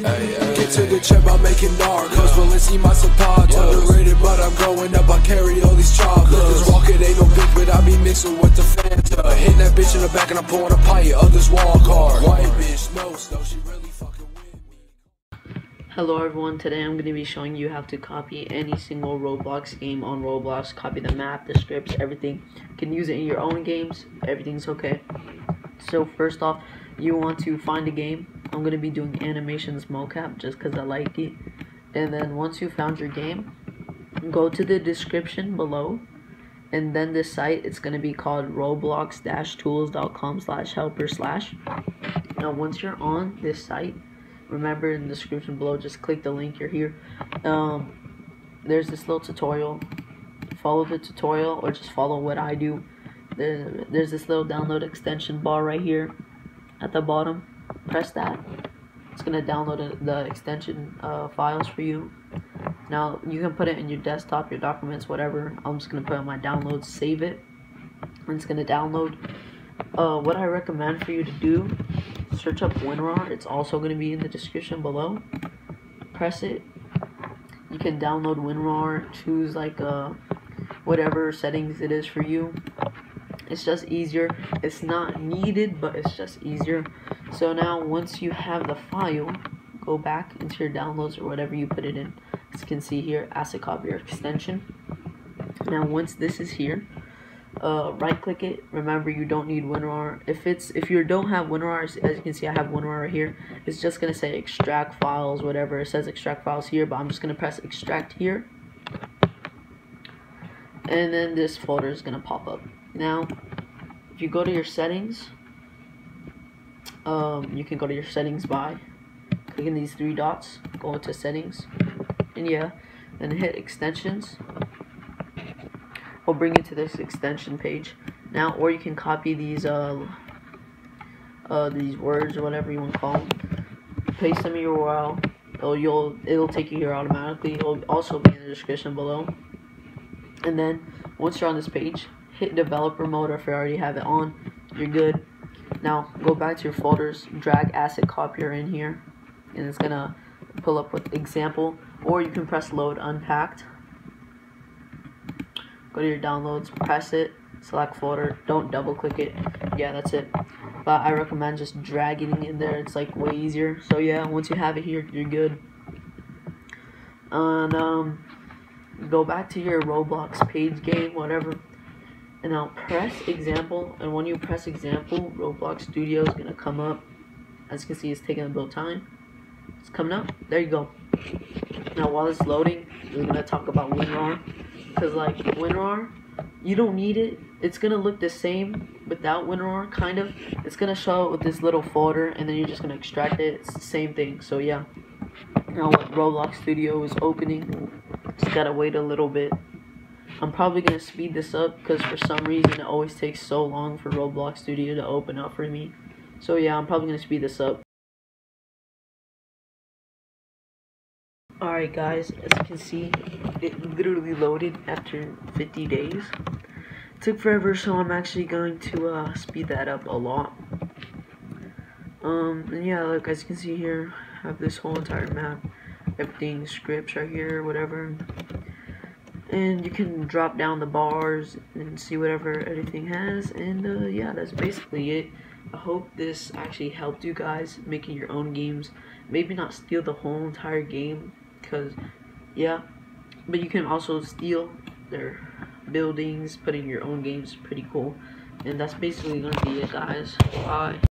Get to the chip, I'm making narcos. Balenci my support. Underrated, but I'm growing up. I carry all these chocolates. This rocket ain't no big, but I be mixing with the Fanta. Hitting that bitch in the back and I'm pouring a pint. Others walk hard. White bitch, no snow. She really fucking. Hello everyone, today I'm going to be showing you how to copy any single Roblox game on Roblox. Copy the map, the scripts, everything. You can use it in your own games, everything's okay. So first off, you want to find a game. I'm going to be doing animations mocap just because I like it. And then once you found your game, go to the description below. And then this site, it's going to be called roblox-tools.com slash helper slash. Now once you're on this site, remember in the description below just click the link you're here um, there's this little tutorial follow the tutorial or just follow what I do there, there's this little download extension bar right here at the bottom press that it's gonna download the extension uh, files for you now you can put it in your desktop your documents whatever I'm just gonna put in my downloads save it and it's gonna download uh, what I recommend for you to do search up WinRAR. It's also going to be in the description below. Press it. You can download WinRAR. Choose like uh, whatever settings it is for you. It's just easier. It's not needed, but it's just easier. So now once you have the file, go back into your downloads or whatever you put it in. As you can see here, asset copier extension. Now once this is here, uh, right click it remember you don't need WinRAR if it's if you don't have WinRAR as, you can see I have WinRAR right here it's just gonna say extract files whatever it says extract files here but I'm just gonna press extract here and then this folder is gonna pop up now if you go to your settings um, you can go to your settings by clicking these three dots go into settings and yeah then hit extensions. We'll bring you to this extension page. Now or you can copy these uh, uh these words or whatever you want to call them paste them in your URL. It'll, you'll it'll take you here automatically. It'll also be in the description below. And then once you're on this page hit developer mode or if you already have it on you're good now go back to your folders drag asset copier in here and it's gonna pull up with example or you can press load unpacked go to your downloads, press it, select folder, don't double click it. Yeah, that's it. But I recommend just dragging it in there. It's like way easier. So yeah, once you have it here, you're good. And um, go back to your Roblox page game, whatever. And I'll press example. And when you press example, Roblox Studio is gonna come up. As you can see, it's taking a little time. It's coming up. There you go. Now while it's loading, we're gonna talk about WinRAR. Because, like, WinRAR, you don't need it. It's to look the same without WinRAR, kind of. It's to show it with this little folder, and then you're just to extract it. It's the same thing. So, yeah. Now, Roblox Studio is opening. Just got to wait a little bit. I'm probably going to speed this up because for some reason it always takes so long for Roblox Studio to open up for me. So yeah, I'm probably going to speed this up. Alright guys, as you can see, it literally loaded after 50 days. It took forever, so I'm actually going to uh, speed that up a lot. Um, and yeah, look, as you can see here, I have this whole entire map. Everything, scripts right here, whatever. And you can drop down the bars and see whatever everything has. And uh, yeah, that's basically it. I hope this actually helped you guys making your own games. Maybe not steal the whole entire game because yeah but you can also steal their buildings putting your own games pretty cool and that's basically gonna be it guys bye